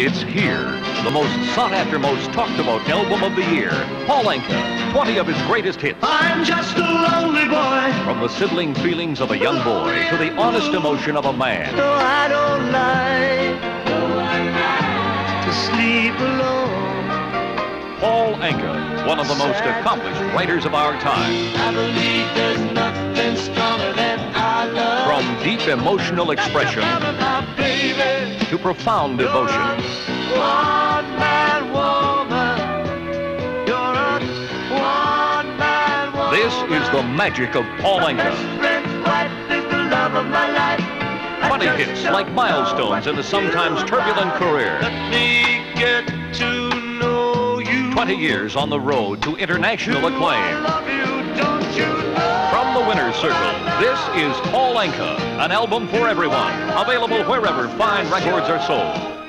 It's here, the most sought after, most talked about album of the year. Paul Anka, 20 of his greatest hits. I'm just a lonely boy. From the sibling feelings of a young boy to the honest emotion of a man. No, I don't like to sleep alone. Paul Anka, one of the most accomplished writers of our time. Deep emotional expression to profound devotion. one man woman. You're a one man woman. This is the magic of Paul Anka. friend's wife is the love of my life. I 20 hits like milestones in a sometimes turbulent career. Let me get to know you. 20 years on the road to international acclaim. Circle, this is Paul Anka, an album for everyone. Available wherever fine records are sold.